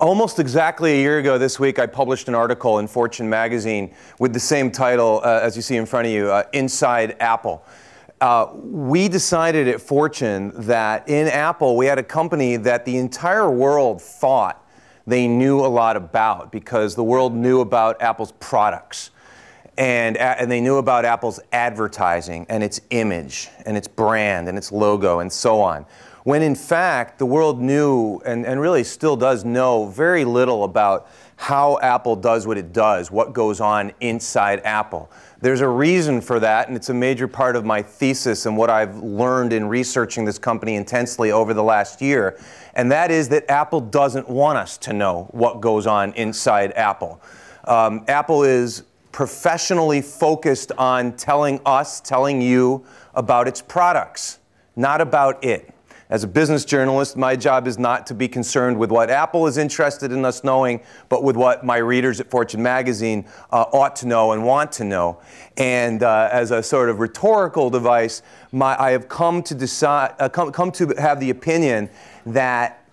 Almost exactly a year ago this week, I published an article in Fortune magazine with the same title uh, as you see in front of you uh, Inside Apple. Uh, we decided at Fortune that in Apple, we had a company that the entire world thought they knew a lot about because the world knew about Apple's products. And, and they knew about Apple's advertising and its image and its brand and its logo and so on when in fact the world knew and, and really still does know very little about how Apple does what it does, what goes on inside Apple. There's a reason for that, and it's a major part of my thesis and what I've learned in researching this company intensely over the last year. And that is that Apple doesn't want us to know what goes on inside Apple. Um, Apple is professionally focused on telling us, telling you about its products, not about it. As a business journalist, my job is not to be concerned with what Apple is interested in us knowing, but with what my readers at Fortune magazine uh, ought to know and want to know. And uh, as a sort of rhetorical device, my, I have come to decide, uh, come, come to have the opinion that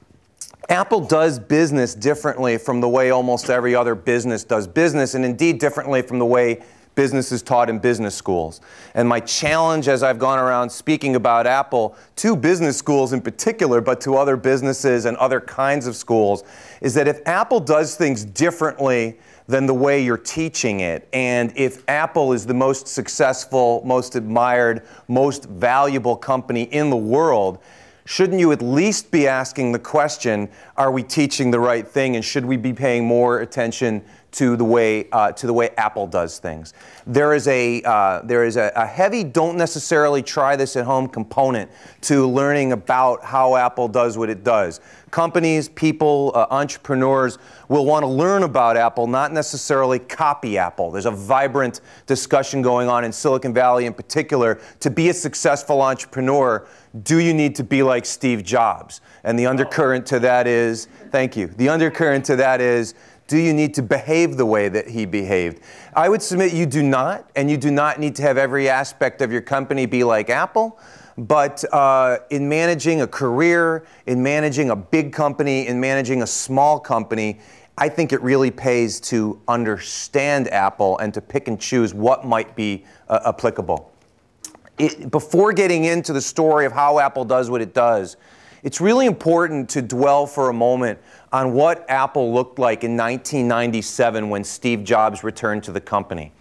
Apple does business differently from the way almost every other business does business, and indeed differently from the way business is taught in business schools. And my challenge as I've gone around speaking about Apple to business schools in particular, but to other businesses and other kinds of schools, is that if Apple does things differently than the way you're teaching it, and if Apple is the most successful, most admired, most valuable company in the world, shouldn't you at least be asking the question, are we teaching the right thing and should we be paying more attention to the way uh, to the way Apple does things. There is a uh, there is a, a, heavy don't necessarily try this at home component to learning about how Apple does what it does. Companies, people, uh, entrepreneurs will want to learn about Apple, not necessarily copy Apple. There's a vibrant discussion going on in Silicon Valley in particular. To be a successful entrepreneur, do you need to be like Steve Jobs? And the undercurrent to that is, thank you. The undercurrent to that is do you need to behave the way that he behaved? I would submit you do not, and you do not need to have every aspect of your company be like Apple. But uh, in managing a career, in managing a big company, in managing a small company, I think it really pays to understand Apple and to pick and choose what might be uh, applicable. It, before getting into the story of how Apple does what it does, it's really important to dwell for a moment on what Apple looked like in 1997 when Steve Jobs returned to the company.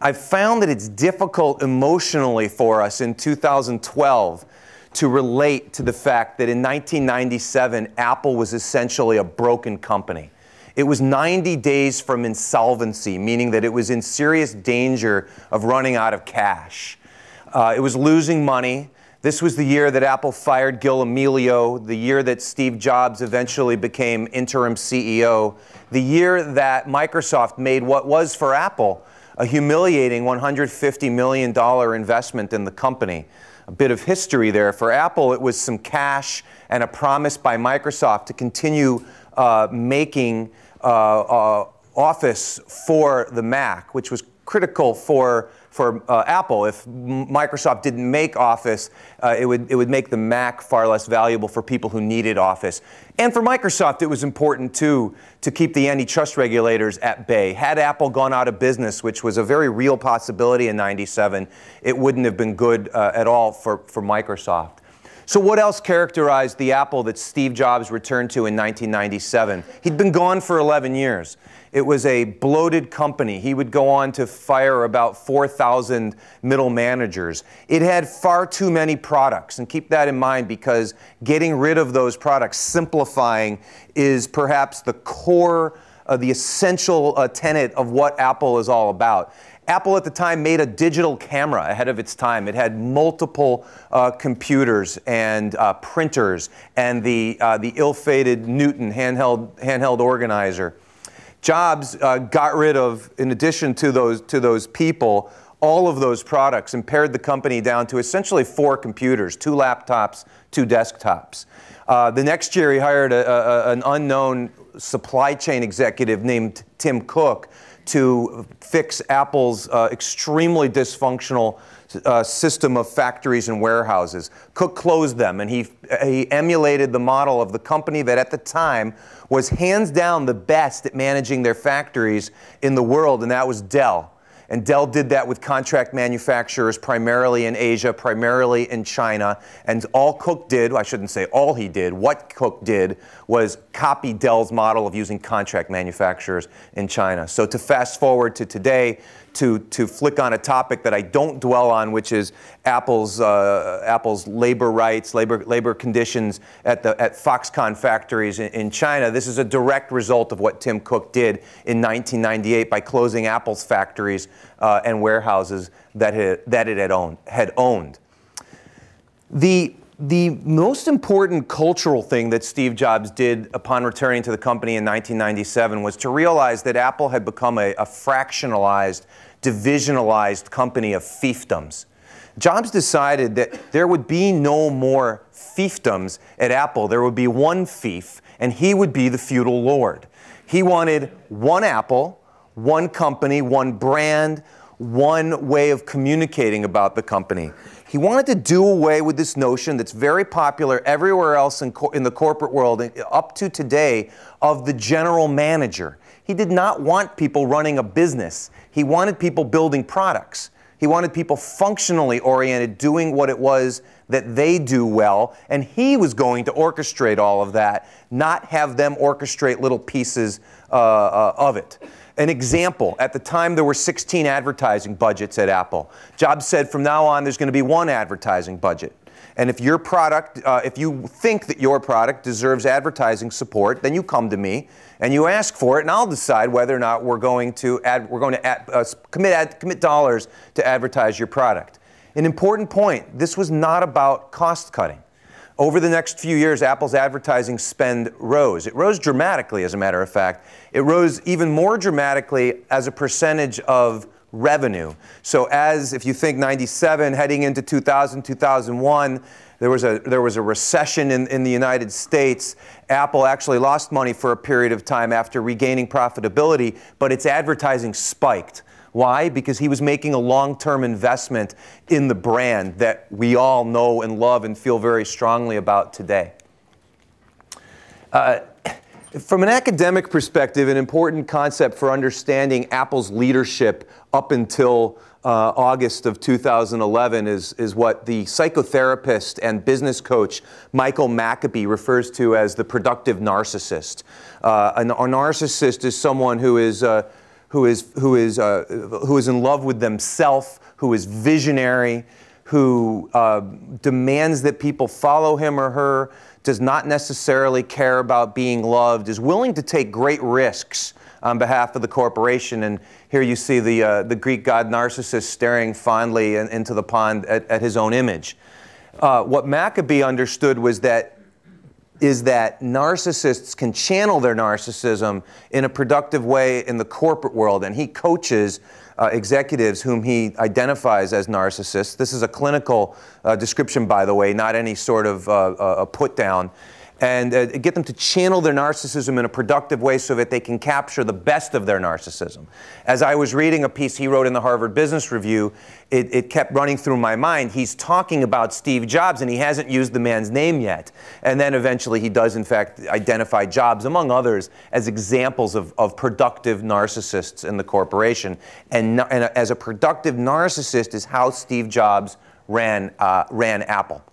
I've found that it's difficult emotionally for us in 2012 to relate to the fact that in 1997, Apple was essentially a broken company. It was 90 days from insolvency, meaning that it was in serious danger of running out of cash. Uh, it was losing money. This was the year that Apple fired Gil Amelio, the year that Steve Jobs eventually became interim CEO, the year that Microsoft made what was for Apple a humiliating $150 million investment in the company. A bit of history there. For Apple, it was some cash and a promise by Microsoft to continue uh, making uh, uh, Office for the Mac, which was critical for for uh, Apple. If Microsoft didn't make Office, uh, it, would, it would make the Mac far less valuable for people who needed Office. And for Microsoft, it was important too to keep the antitrust regulators at bay. Had Apple gone out of business, which was a very real possibility in 97, it wouldn't have been good uh, at all for, for Microsoft. So, what else characterized the Apple that Steve Jobs returned to in 1997? He'd been gone for 11 years. It was a bloated company. He would go on to fire about 4,000 middle managers. It had far too many products, and keep that in mind because getting rid of those products, simplifying, is perhaps the core, uh, the essential uh, tenet of what Apple is all about. Apple at the time made a digital camera ahead of its time. It had multiple uh, computers and uh, printers and the, uh, the ill-fated Newton handheld, handheld organizer. Jobs uh, got rid of, in addition to those, to those people, all of those products and pared the company down to essentially four computers, two laptops, two desktops. Uh, the next year, he hired a, a, an unknown supply chain executive named Tim Cook to fix Apple's uh, extremely dysfunctional uh, system of factories and warehouses. Cook closed them, and he, he emulated the model of the company that at the time was hands down the best at managing their factories in the world, and that was Dell. And Dell did that with contract manufacturers primarily in Asia, primarily in China. And all Cook did, I shouldn't say all he did, what Cook did was copy Dell's model of using contract manufacturers in China. So to fast forward to today, to, to flick on a topic that I don't dwell on, which is Apple's, uh, Apple's labor rights, labor, labor conditions at, the, at Foxconn factories in, in China. This is a direct result of what Tim Cook did in 1998 by closing Apple's factories uh, and warehouses that it, that it had owned. Had owned. The, the most important cultural thing that Steve Jobs did upon returning to the company in 1997 was to realize that Apple had become a, a fractionalized, divisionalized company of fiefdoms. Jobs decided that there would be no more fiefdoms at Apple. There would be one fief, and he would be the feudal lord. He wanted one Apple, one company, one brand, one way of communicating about the company. He wanted to do away with this notion that's very popular everywhere else in, in, the corporate world up to today of the general manager. He did not want people running a business. He wanted people building products. He wanted people functionally oriented, doing what it was that they do well, and he was going to orchestrate all of that, not have them orchestrate little pieces uh, uh, of it. An example, at the time there were 16 advertising budgets at Apple. Jobs said from now on there's going to be one advertising budget. And if your product, uh, if you think that your product deserves advertising support, then you come to me and you ask for it, and I'll decide whether or not we're going to add, we're going to add, uh, commit, ad, commit dollars to advertise your product. An important point: this was not about cost cutting. Over the next few years, Apple's advertising spend rose. It rose dramatically, as a matter of fact. It rose even more dramatically as a percentage of revenue. So, as if you think 97, heading into 2000, 2001, there was a, there was a recession in, in the United States. Apple actually lost money for a period of time after regaining profitability, but its advertising spiked. Why? Because he was making a long term investment in the brand that we all know and love and feel very strongly about today. Uh, from an academic perspective, an important concept for understanding Apple's leadership up until uh, August of 2011 is, is what the psychotherapist and business coach Michael Maccoby refers to as the productive narcissist. Uh, a, a, narcissist is someone who is uh, who is, who is, uh, who is in love with themselves, who is visionary, who uh, demands that people follow him or her, does not necessarily care about being loved, is willing to take great risks on behalf of the corporation. And here you see the, uh, the Greek god Narcissus staring fondly in, into the pond at, at his own image. Uh, what Maccoby understood was that is that narcissists can channel their narcissism in a productive way in the corporate world, and he coaches uh, executives whom he identifies as narcissists. This is a clinical uh, description, by the way, not any sort of uh, uh a put down and uh, get them to channel their narcissism in a productive way so that they can capture the best of their narcissism. As I was reading a piece he wrote in the Harvard Business Review, it, it, kept running through my mind. He's talking about Steve Jobs and he hasn't used the man's name yet. And then eventually he does, in fact, identify Jobs, among others, as examples of, of productive narcissists in the corporation. And, and as a productive narcissist is how Steve Jobs ran, uh, ran Apple.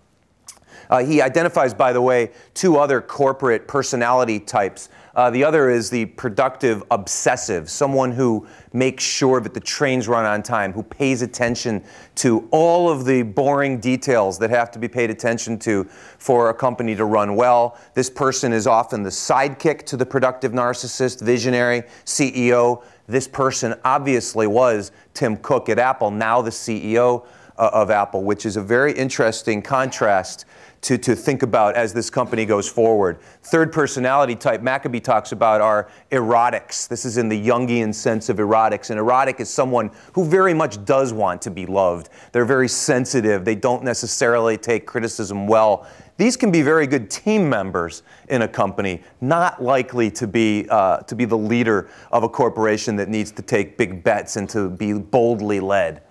Uh, he identifies, by the way, two other corporate personality types. Uh, the other is the productive obsessive, someone who makes sure that the trains run on time, who pays attention to all of the boring details that have to be paid attention to for a company to run well. This person is often the sidekick to the productive narcissist, visionary, CEO. This person obviously was Tim Cook at Apple, now the CEO uh, of Apple, which is a very interesting contrast to, to think about as this company goes forward. Third personality type Maccoby talks about are erotics. This is in the Jungian sense of erotics. And erotic is someone who very much does want to be loved. They're very sensitive. They don't necessarily take criticism well. These can be very good team members in a company, not likely to be, uh, to be the leader of a corporation that needs to take big bets and to be boldly led.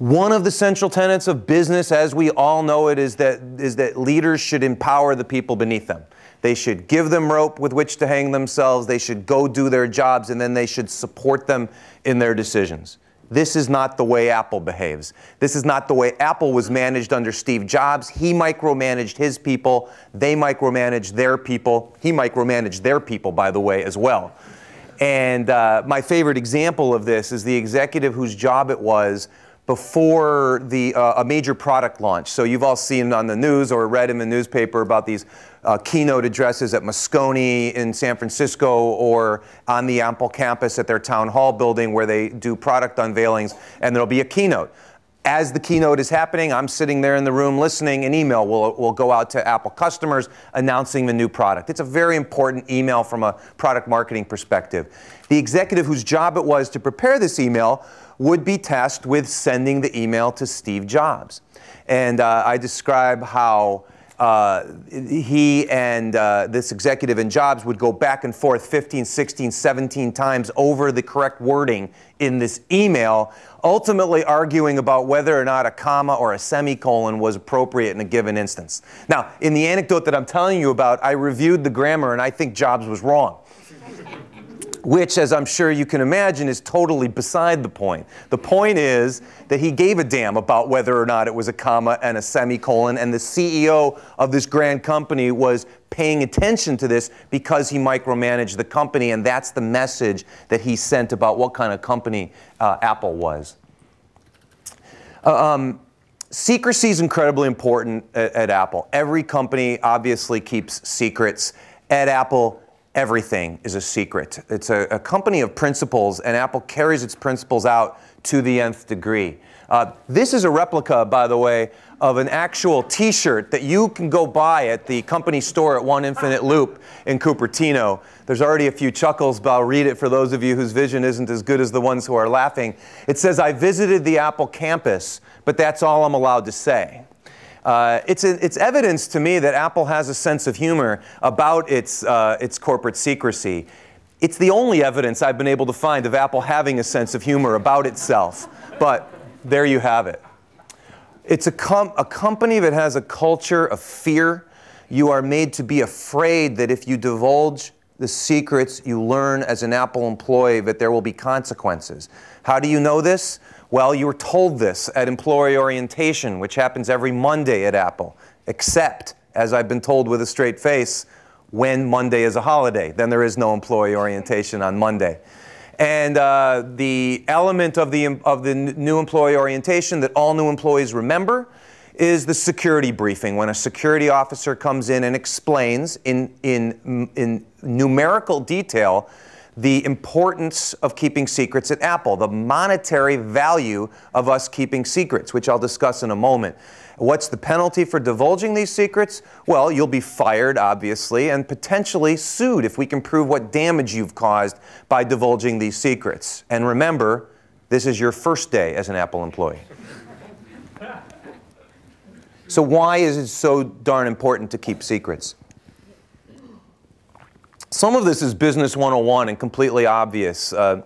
One of the central tenets of business, as we all know it, is that, is that leaders should empower the people beneath them. They should give them rope with which to hang themselves. They should go do their jobs, and then they should support them in their decisions. This is not the way Apple behaves. This is not the way Apple was managed under Steve Jobs. He micromanaged his people, they micromanaged their people. He micromanaged their people, by the way, as well. And uh, my favorite example of this is the executive whose job it was before the, uh, a major product launch. So you've all seen on the news or read in the newspaper about these uh, keynote addresses at Moscone in San Francisco or on the Apple campus at their town hall building where they do product unveilings and there'll be a keynote. As the keynote is happening, I'm sitting there in the room listening. An email will, will go out to Apple customers announcing the new product. It's a very important email from a product marketing perspective. The executive whose job it was to prepare this email would be tasked with sending the email to Steve Jobs. And uh, I describe how uh, he and uh, this executive in Jobs would go back and forth 15, 16, 17 times over the correct wording in this email, ultimately arguing about whether or not a comma or a semicolon was appropriate in a given instance. Now, in the anecdote that I'm telling you about, I reviewed the grammar and I think Jobs was wrong which, as I'm sure you can imagine, is totally beside the point. The point is that he gave a damn about whether or not it was a comma and a semicolon, and the CEO of this grand company was paying attention to this because he micromanaged the company, and that's the message that he sent about what kind of company uh, Apple was. Uh, um, secrecy is incredibly important at, at Apple. Every company obviously keeps secrets. At Apple, everything is a secret. It's a, a, company of principles, and Apple carries its principles out to the nth degree. Uh, this is a replica, by the way, of an actual t shirt that you can go buy at the company store at One Infinite Loop in Cupertino. There's already a few chuckles, but I'll read it for those of you whose vision isn't as good as the ones who are laughing. It says, I visited the Apple campus, but that's all I'm allowed to say. Uh, it's, it's evidence to me that Apple has a sense of humor about its, uh, its corporate secrecy. It's the only evidence I've been able to find of Apple having a sense of humor about itself. But there you have it. It's a, com- a company that has a culture of fear. You are made to be afraid that if you divulge the secrets you learn as an Apple employee, that there will be consequences. How do you know this? Well, you were told this at employee orientation, which happens every Monday at Apple, except, as I've been told with a straight face, when Monday is a holiday. Then there is no employee orientation on Monday. And uh, the element of the, of the new employee orientation that all new employees remember is the security briefing when a security officer comes in and explains in, in, in numerical detail the importance of keeping secrets at Apple, the monetary value of us keeping secrets, which I'll discuss in a moment. What's the penalty for divulging these secrets? Well, you'll be fired, obviously, and potentially sued if we can prove what damage you've caused by divulging these secrets. And remember, this is your first day as an Apple employee. So, why is it so darn important to keep secrets? Some of this is business 101 and completely obvious. Uh,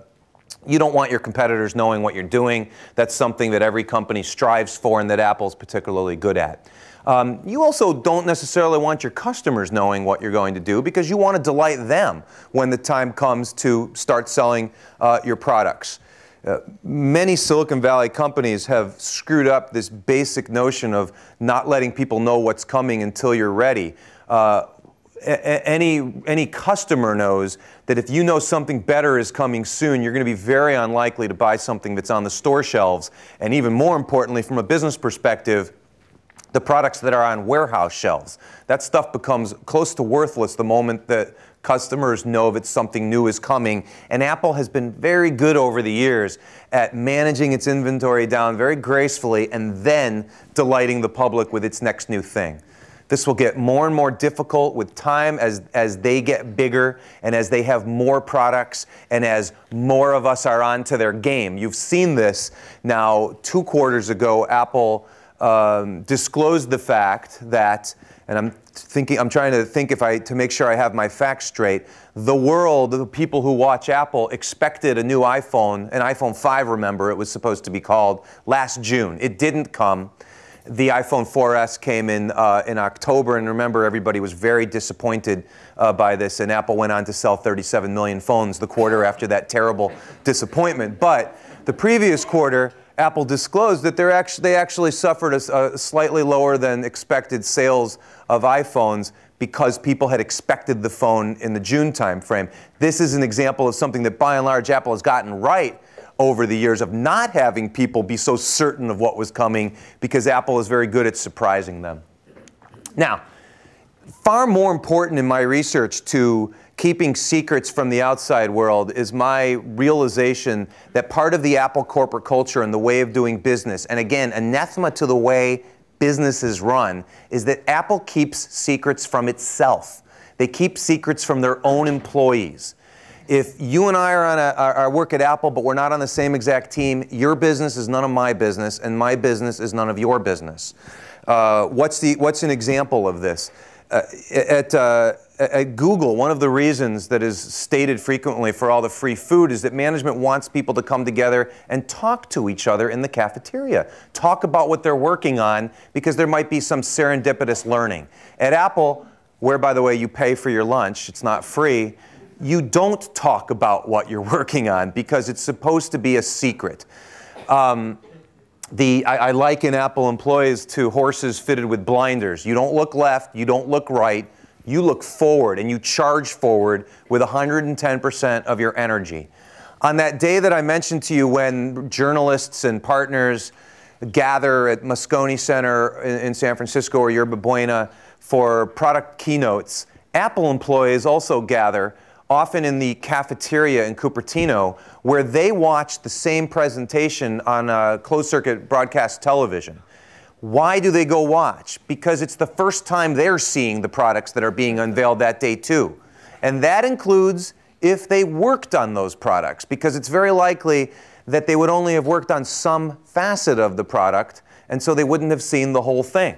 you don't want your competitors knowing what you're doing. That's something that every company strives for and that Apple's particularly good at. Um, you also don't necessarily want your customers knowing what you're going to do because you want to delight them when the time comes to start selling uh, your products. Uh, many Silicon Valley companies have screwed up this basic notion of not letting people know what's coming until you're ready. Uh, any, any customer knows that if you know something better is coming soon, you're going to be very unlikely to buy something that's on the store shelves. And even more importantly, from a business perspective, the products that are on warehouse shelves. That stuff becomes close to worthless the moment that customers know that something new is coming. And Apple has been very good over the years at managing its inventory down very gracefully and then delighting the public with its next new thing. This will get more and more difficult with time as, as they get bigger and as they have more products and as more of us are onto their game. You've seen this now. Two quarters ago, Apple um, disclosed the fact that, and I'm thinking, I'm trying to think if I, to make sure I have my facts straight. The world, the people who watch Apple, expected a new iPhone, an iPhone 5, remember, it was supposed to be called, last June. It didn't come. The iPhone 4S came in uh, in October, and remember, everybody was very disappointed uh, by this, and Apple went on to sell 37 million phones the quarter after that terrible disappointment. But the previous quarter, Apple disclosed that actually, they actually suffered a, a, slightly lower than expected sales of iPhones because people had expected the phone in the June timeframe. This is an example of something that by and large Apple has gotten right over the years of not having people be so certain of what was coming because Apple is very good at surprising them. Now, far more important in my research to keeping secrets from the outside world is my realization that part of the Apple corporate culture and the way of doing business, and again, anathema to the way businesses run, is that Apple keeps secrets from itself. They keep secrets from their own employees. If you and I are on a are, are work at Apple, but we're not on the same exact team, your business is none of my business, and my business is none of your business. Uh, what's the what's an example of this? Uh, at, uh, at Google, one of the reasons that is stated frequently for all the free food is that management wants people to come together and talk to each other in the cafeteria. Talk about what they're working on because there might be some serendipitous learning. At Apple, where by the way you pay for your lunch, it's not free, you don't talk about what you're working on because it's supposed to be a secret. Um, the, I, I liken Apple employees to horses fitted with blinders. You don't look left, you don't look right, you look forward and you charge forward with 110% of your energy. On that day that I mentioned to you when journalists and partners gather at Moscone Center in, in San Francisco or Yerba Buena for product keynotes, Apple employees also gather often in the cafeteria in Cupertino, where they watch the same presentation on a closed circuit broadcast television. Why do they go watch? Because it's the first time they're seeing the products that are being unveiled that day, too. And that includes if they worked on those products, because it's very likely that they would only have worked on some facet of the product, and so they wouldn't have seen the whole thing.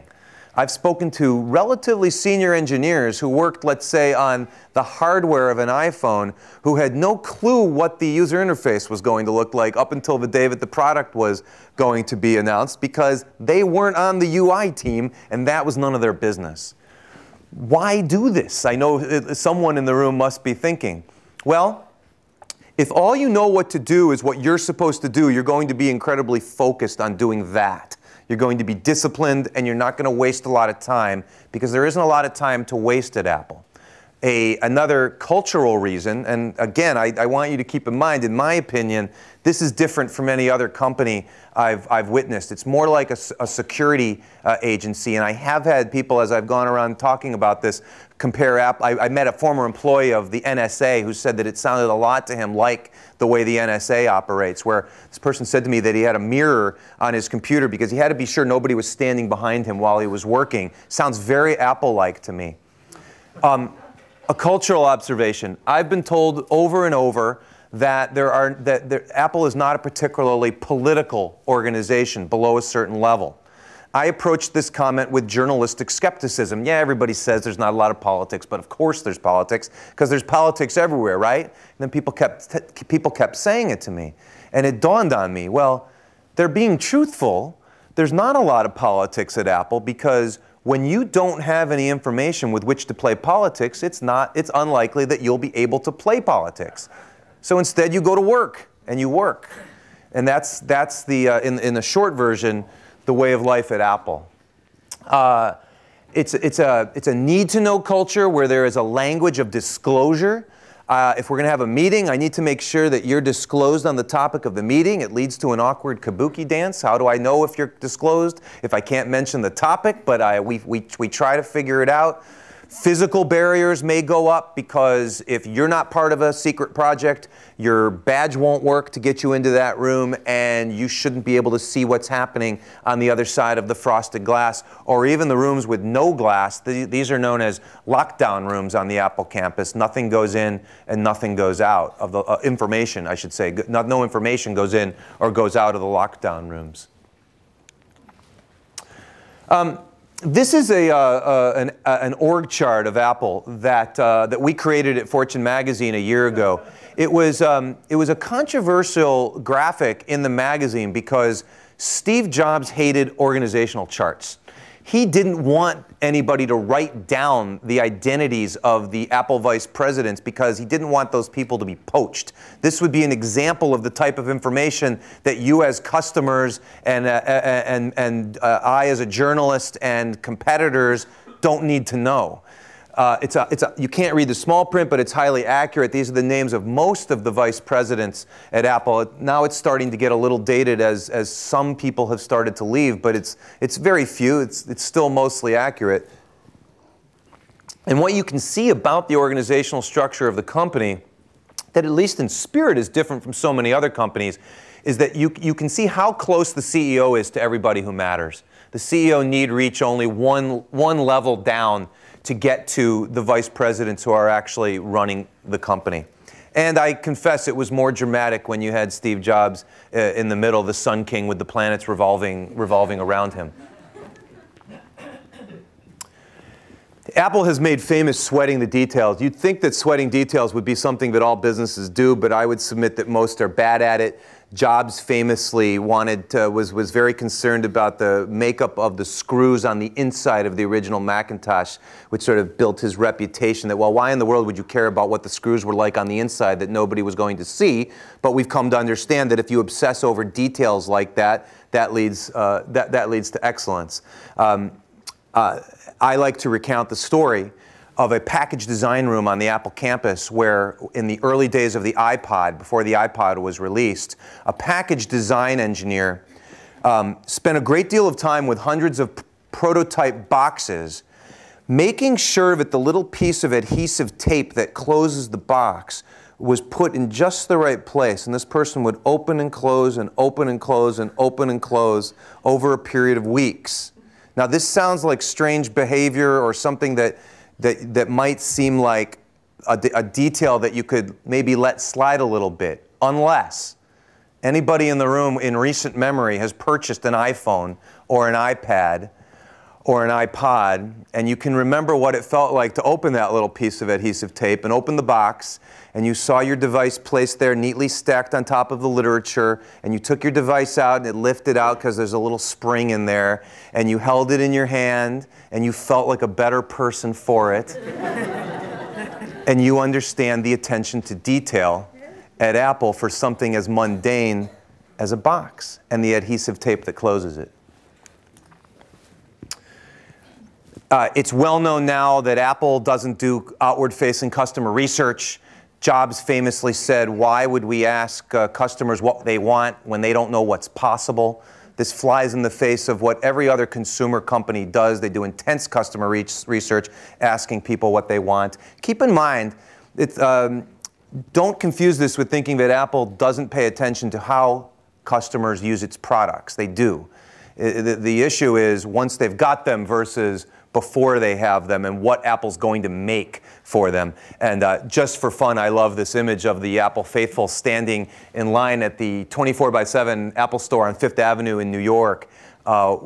I've spoken to relatively senior engineers who worked, let's say, on the hardware of an iPhone who had no clue what the user interface was going to look like up until the day that the product was going to be announced because they weren't on the UI team and that was none of their business. Why do this? I know uh, someone in the room must be thinking, well, if all you know what to do is what you're supposed to do, you're going to be incredibly focused on doing that. You're going to be disciplined and you're not going to waste a lot of time because there isn't a lot of time to waste at Apple. A, another cultural reason, and again, I, I want you to keep in mind, in my opinion, this is different from any other company I've, I've witnessed. It's more like a, a security uh, agency, and I have had people, as I've gone around talking about this, compare Apple. I, I, met a former employee of the NSA who said that it sounded a lot to him like the way the NSA operates, where this person said to me that he had a mirror on his computer because he had to be sure nobody was standing behind him while he was working. Sounds very Apple-like to me. Um, a cultural observation. I've been told over and over that there are that there, Apple is not a particularly political organization below a certain level. I approached this comment with journalistic skepticism. Yeah, everybody says there's not a lot of politics, but of course there's politics because there's politics everywhere, right? And then people kept people kept saying it to me, and it dawned on me. Well, they're being truthful. There's not a lot of politics at Apple because when you don't have any information with which to play politics, it's not it's unlikely that you'll be able to play politics. So instead, you go to work and you work. And that's, that's the, uh, in, in the short version, the way of life at Apple. Uh, it's, it's, a, it's a need to know culture where there is a language of disclosure. Uh, if we're going to have a meeting, I need to make sure that you're disclosed on the topic of the meeting. It leads to an awkward kabuki dance. How do I know if you're disclosed? If I can't mention the topic, but I, we, we, we try to figure it out. Physical barriers may go up because if you're not part of a secret project, your badge won't work to get you into that room and you shouldn't be able to see what's happening on the other side of the frosted glass or even the rooms with no glass. These are known as lockdown rooms on the Apple campus. Nothing goes in and nothing goes out of the uh, information, I should say. No, information goes in or goes out of the lockdown rooms. Um, this is a, uh, uh, an, uh, an, org chart of Apple that, uh, that we created at Fortune magazine a year ago. It was, um, it was a controversial graphic in the magazine because Steve Jobs hated organizational charts he didn't want anybody to write down the identities of the Apple vice presidents because he didn't want those people to be poached. This would be an example of the type of information that you as customers and, uh, uh and, and uh, I as a journalist and competitors don't need to know. Uh, it's a, it's a, you can't read the small print, but it's highly accurate. These are the names of most of the vice presidents at Apple. Now it's starting to get a little dated as, as some people have started to leave, but it's, it's very few. It's, it's still mostly accurate. And what you can see about the organizational structure of the company, that at least in spirit is different from so many other companies, is that you, you can see how close the CEO is to everybody who matters. The CEO need reach only one, one level down to get to the vice presidents who are actually running the company. And I confess it was more dramatic when you had Steve Jobs uh, in the middle, the Sun King with the planets revolving, revolving around him. Apple has made famous sweating the details. You'd think that sweating details would be something that all businesses do, but I would submit that most are bad at it. Jobs famously wanted to, was, was very concerned about the makeup of the screws on the inside of the original Macintosh, which sort of built his reputation that, well, why in the world would you care about what the screws were like on the inside that nobody was going to see? But we've come to understand that if you obsess over details like that, that leads, uh, that, that leads to excellence. Um, uh, I like to recount the story of a package design room on the Apple campus where, in the early days of the iPod, before the iPod was released, a package design engineer um, spent a great deal of time with hundreds of prototype boxes, making sure that the little piece of adhesive tape that closes the box was put in just the right place. And this person would open and close and open and close and open and close over a period of weeks. Now, this sounds like strange behavior or something that that, that might seem like a, a detail that you could maybe let slide a little bit, unless anybody in the room in recent memory has purchased an iPhone or an iPad or an iPod, and you can remember what it felt like to open that little piece of adhesive tape and open the box, and you saw your device placed there neatly stacked on top of the literature, and you took your device out and it lifted out because there's a little spring in there, and you held it in your hand, and you felt like a better person for it. and you understand the attention to detail at Apple for something as mundane as a box and the adhesive tape that closes it. Uh, it's well known now that Apple doesn't do outward facing customer research. Jobs famously said, Why would we ask uh, customers what they want when they don't know what's possible? This flies in the face of what every other consumer company does. They do intense customer re- research, asking people what they want. Keep in mind, um, don't confuse this with thinking that Apple doesn't pay attention to how customers use its products. They do. the, the issue is once they've got them versus before they have them and what Apple's going to make for them. And uh, just for fun, I love this image of the Apple faithful standing in line at the 24 by 7 Apple store on Fifth Avenue in New York. Uh,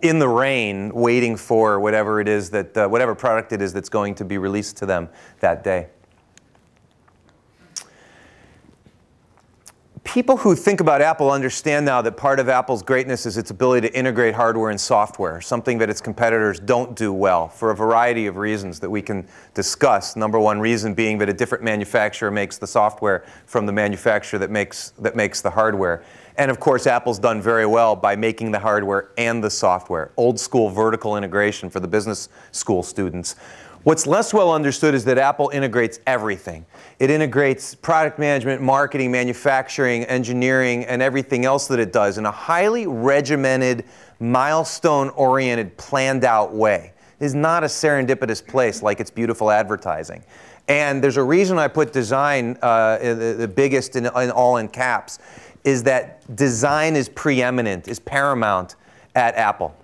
in the rain, waiting for whatever it is that, uh, whatever product it is that's going to be released to them that day. People who think about Apple understand now that part of Apple's greatness is its ability to integrate hardware and software, something that its competitors don't do well for a variety of reasons that we can discuss. Number one reason being that a different manufacturer makes the software from the manufacturer that makes, that makes the hardware. And of course, Apple's done very well by making the hardware and the software. Old school vertical integration for the business school students. What's less well understood is that Apple integrates everything. It integrates product management, marketing, manufacturing, engineering, and everything else that it does in a highly regimented, milestone oriented, planned out way. It is not a serendipitous place like its beautiful advertising. And there's a reason I put design uh, the, the, biggest in, in all in caps, is that design is preeminent, is paramount at Apple.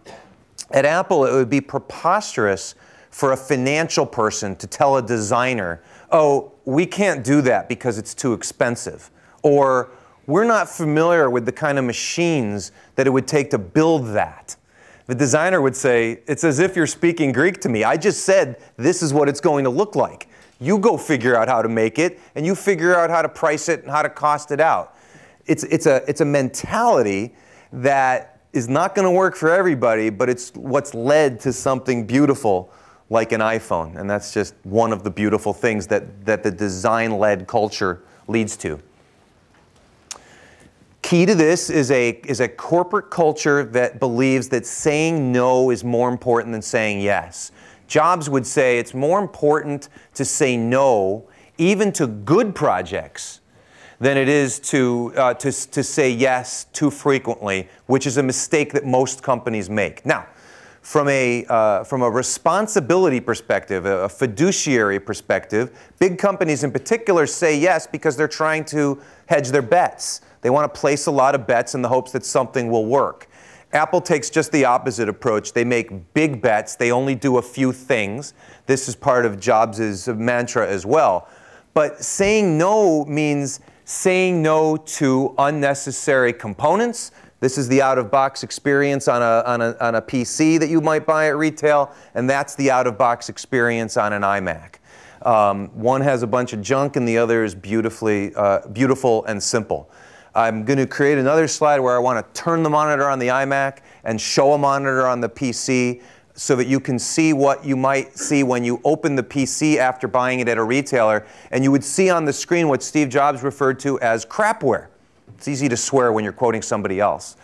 At Apple, it would be preposterous for a financial person to tell a designer, oh, we can't do that because it's too expensive. Or we're not familiar with the kind of machines that it would take to build that. The designer would say, It's as if you're speaking Greek to me. I just said this is what it's going to look like. You go figure out how to make it, and you figure out how to price it and how to cost it out. It's, it's, a, it's a mentality that is not going to work for everybody, but it's what's led to something beautiful like an iPhone. And that's just one of the beautiful things that, that the design led culture leads to. Key to this is a, is a corporate culture that believes that saying no is more important than saying yes. Jobs would say it's more important to say no, even to good projects, than it is to, uh, to, to say yes too frequently, which is a mistake that most companies make. Now, from a, uh, from a responsibility perspective, a, a fiduciary perspective, big companies in particular say yes because they're trying to hedge their bets. They want to place a lot of bets in the hopes that something will work. Apple takes just the opposite approach. They make big bets. They only do a few things. This is part of Jobs' mantra as well. But saying no means saying no to unnecessary components. This is the out-of-box experience on a, on, a, on a PC that you might buy at retail, and that's the out-of-box experience on an iMac. Um, one has a bunch of junk and the other is beautifully, uh, beautiful and simple. I'm going to create another slide where I want to turn the monitor on the iMac and show a monitor on the PC so that you can see what you might see when you open the PC after buying it at a retailer. And you would see on the screen what Steve Jobs referred to as crapware. It's easy to swear when you're quoting somebody else.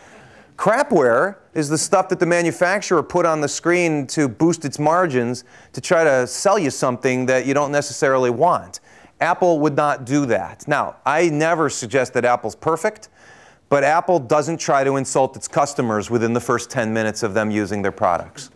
Crapware is the stuff that the manufacturer put on the screen to boost its margins to try to sell you something that you don't necessarily want. Apple would not do that. Now, I never suggest that Apple's perfect, but Apple doesn't try to insult its customers within the first 10 minutes of them using their products.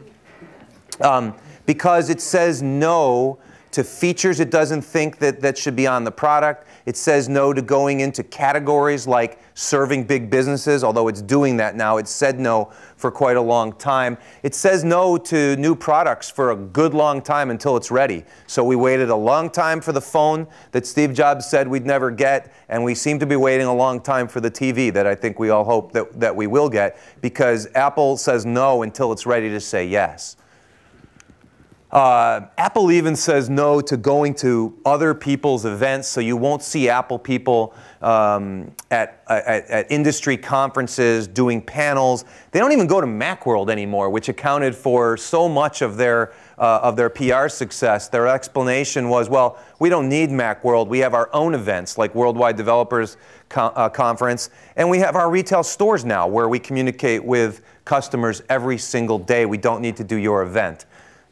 Um, because it says no to features it doesn't think that, that should be on the product. It says no to going into categories like serving big businesses, although it's doing that now. It said no for quite a long time. It says no to new products for a good long time until it's ready. So we waited a long time for the phone that Steve Jobs said we'd never get, and we seem to be waiting a long time for the TV that I think we all hope that, that we will get because Apple says no until it's ready to say yes. Uh, Apple even says no to going to other people's events, so you won't see Apple people um, at, at, at, industry conferences doing panels. They don't even go to Macworld anymore, which accounted for so much of their, uh, of their PR success. Their explanation was, well, we don't need Macworld. We have our own events like Worldwide Developers uh, Conference, and we have our retail stores now where we communicate with customers every single day. We don't need to do your event.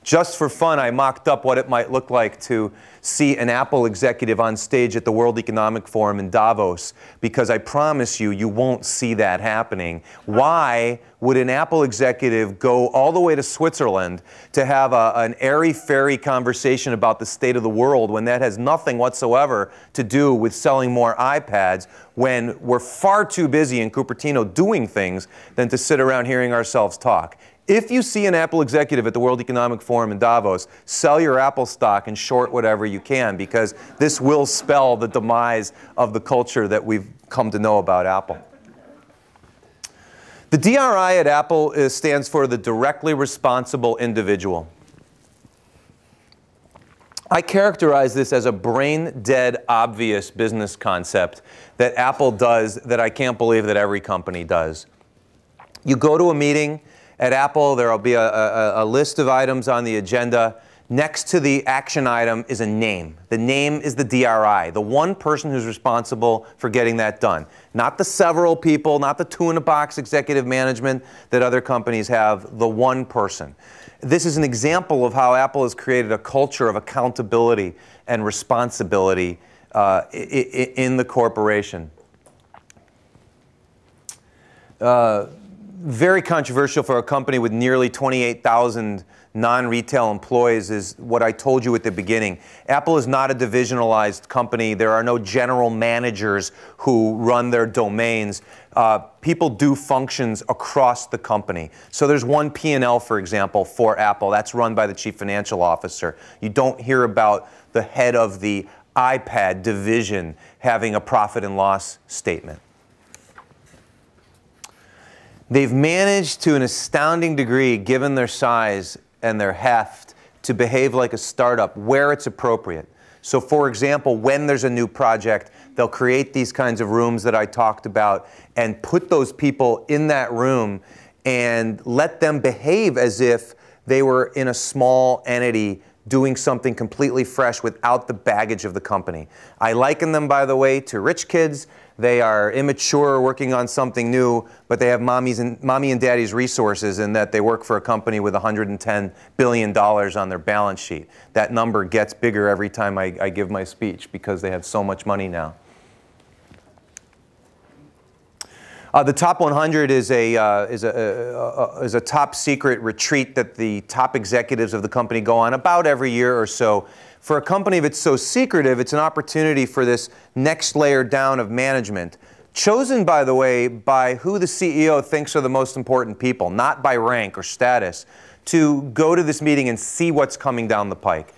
Just for fun, I mocked up what it might look like to see an Apple executive on stage at the World Economic Forum in Davos, because I promise you, you won't see that happening. Why would an Apple executive go all the way to Switzerland to have a, an airy-fairy conversation about the state of the world when that has nothing whatsoever to do with selling more iPads when we're far too busy in Cupertino doing things than to sit around hearing ourselves talk? If you see an Apple executive at the World Economic Forum in Davos, sell your Apple stock and short whatever you can because this will spell the demise of the culture that we've come to know about Apple. The DRI at Apple is, stands for the directly responsible individual. I characterize this as a brain dead, obvious business concept that Apple does that I can't believe that every company does. You go to a meeting, at Apple, there will be a, a, a, list of items on the agenda. Next to the action item is a name. The name is the DRI, the one person who's responsible for getting that done. Not the several people, not the two in a box executive management that other companies have, the one person. This is an example of how Apple has created a culture of accountability and responsibility uh, in the corporation. Uh, very controversial for a company with nearly 28,000 non-retail employees is what I told you at the beginning. Apple is not a divisionalized company. There are no general managers who run their domains. Uh, people do functions across the company. So there's one P&L, for example, for Apple. That's run by the chief financial officer. You don't hear about the head of the iPad division having a profit and loss statement. They've managed to an astounding degree, given their size and their heft, to behave like a startup where it's appropriate. So, for example, when there's a new project, they'll create these kinds of rooms that I talked about and put those people in that room and let them behave as if they were in a small entity doing something completely fresh without the baggage of the company. I liken them, by the way, to rich kids. They are immature, working on something new, but they have mommy's and, mommy and daddy's resources in that they work for a company with $110 billion on their balance sheet. That number gets bigger every time I, I give my speech because they have so much money now. Uh, the top 100 is a, uh, is, a, is a top secret retreat that the top executives of the company go on about every year or so. For a company that's so secretive, it's an opportunity for this next layer down of management. Chosen, by the way, by who the CEO thinks are the most important people, not by rank or status, to go to this meeting and see what's coming down the pike.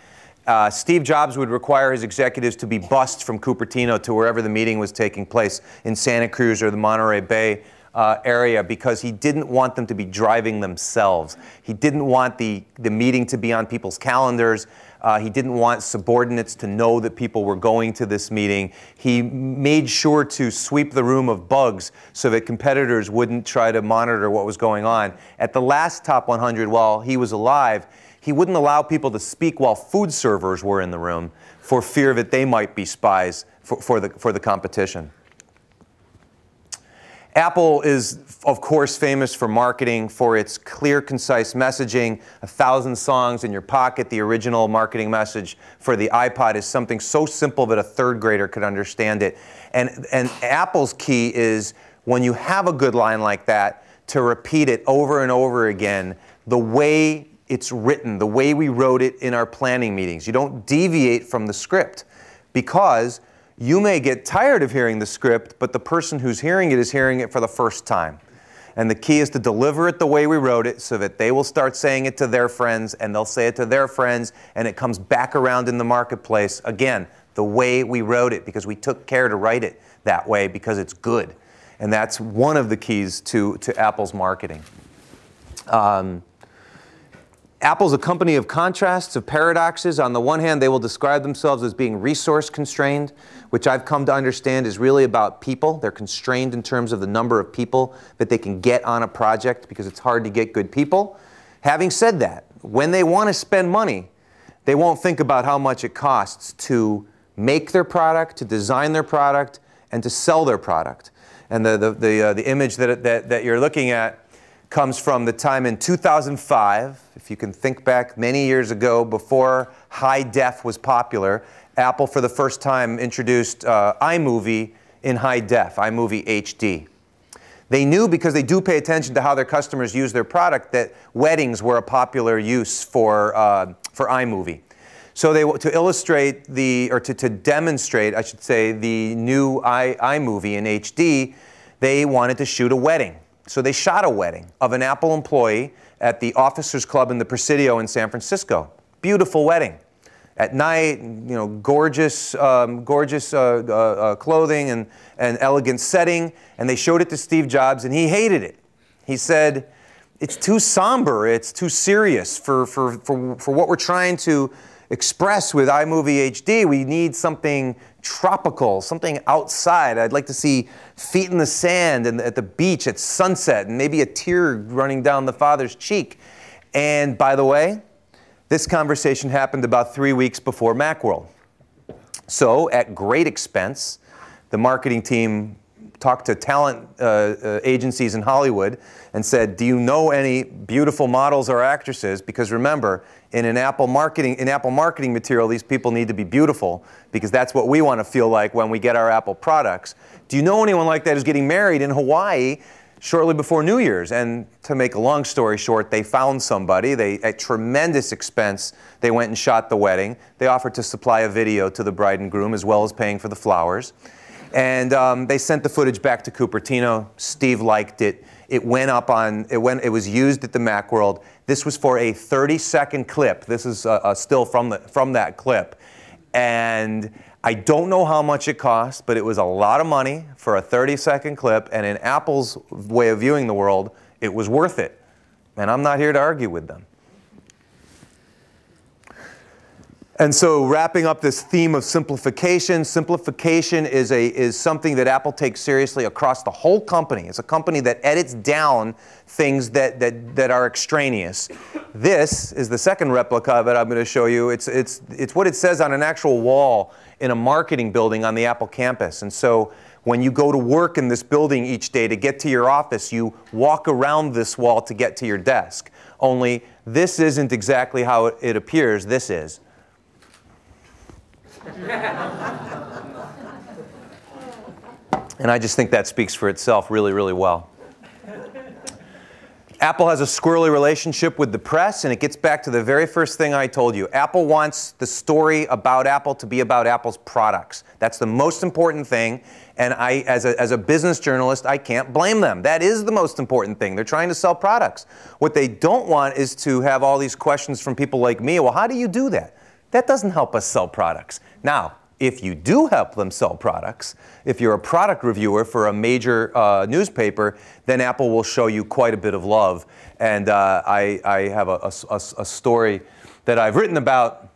Uh, Steve Jobs would require his executives to be bussed from Cupertino to wherever the meeting was taking place in Santa Cruz or the Monterey Bay uh, area because he didn't want them to be driving themselves. He didn't want the, the meeting to be on people's calendars. Uh, he didn't want subordinates to know that people were going to this meeting. He made sure to sweep the room of bugs so that competitors wouldn't try to monitor what was going on. At the last Top 100, while he was alive, he wouldn't allow people to speak while food servers were in the room for fear that they might be spies for, for, the, for the competition. Apple is, of course, famous for marketing, for its clear, concise messaging. A thousand songs in your pocket. The original marketing message for the iPod is something so simple that a third grader could understand it. And, and Apple's key is when you have a good line like that, to repeat it over and over again the way it's written, the way we wrote it in our planning meetings. You don't deviate from the script because you may get tired of hearing the script, but the person who's hearing it is hearing it for the first time. And the key is to deliver it the way we wrote it so that they will start saying it to their friends and they'll say it to their friends and it comes back around in the marketplace. Again, the way we wrote it because we took care to write it that way because it's good. And that's one of the keys to, to Apple's marketing. Um, Apple's a company of contrasts, of paradoxes. On the one hand, they will describe themselves as being resource constrained, which I've come to understand is really about people. They're constrained in terms of the number of people that they can get on a project because it's hard to get good people. Having said that, when they want to spend money, they won't think about how much it costs to make their product, to design their product, and to sell their product. And the, the, the, uh, the image that, that, that you're looking at comes from the time in 2005. If you can think back many years ago, before high def was popular, Apple for the first time introduced uh, iMovie in high def, iMovie HD. They knew because they do pay attention to how their customers use their product that weddings were a popular use for, uh, for iMovie. So they, to illustrate the, or to, to demonstrate, I should say, the new I, iMovie in HD, they wanted to shoot a wedding. So they shot a wedding of an Apple employee at the Officers Club in the Presidio in San Francisco. Beautiful wedding. At night, you know, gorgeous, um, gorgeous uh, uh, uh, clothing and, and elegant setting. And they showed it to Steve Jobs, and he hated it. He said, it's too somber, it's too serious for, for, for, for what we're trying to express with iMovie HD. We need something tropical, something outside. I'd like to see feet in the sand and at the beach at sunset and maybe a tear running down the father's cheek. And by the way, this conversation happened about three weeks before Macworld. So, at great expense, the marketing team talked to talent uh, uh, agencies in Hollywood and said, "Do you know any beautiful models or actresses?" Because remember, in an Apple marketing in Apple marketing material, these people need to be beautiful because that's what we want to feel like when we get our Apple products. Do you know anyone like that who's getting married in Hawaii? Shortly before New Year's, and to make a long story short, they found somebody. They, at tremendous expense, they went and shot the wedding. They offered to supply a video to the bride and groom as well as paying for the flowers. And um, they sent the footage back to Cupertino. Steve liked it. It went up on, it, went, it was used at the Macworld. This was for a 30 second clip. This is uh, uh, still from, the, from that clip. And I don't know how much it cost, but it was a lot of money for a 30 second clip, and in Apple's way of viewing the world, it was worth it. And I'm not here to argue with them. And so, wrapping up this theme of simplification, simplification is, a, is something that Apple takes seriously across the whole company. It's a company that edits down things that, that, that are extraneous. This is the second replica that I'm going to show you. It's, it's, it's what it says on an actual wall in a marketing building on the Apple campus. And so, when you go to work in this building each day to get to your office, you walk around this wall to get to your desk. Only this isn't exactly how it appears, this is. and I just think that speaks for itself really, really well. Apple has a squirrely relationship with the press, and it gets back to the very first thing I told you. Apple wants the story about Apple to be about Apple's products. That's the most important thing, and I, as a, as a business journalist, I can't blame them. That is the most important thing. They're trying to sell products. What they don't want is to have all these questions from people like me. Well, how do you do that? That doesn't help us sell products. Now, if you do help them sell products, if you're a product reviewer for a major uh, newspaper, then Apple will show you quite a bit of love. And uh, I, I, have a, a, a, story that I've written about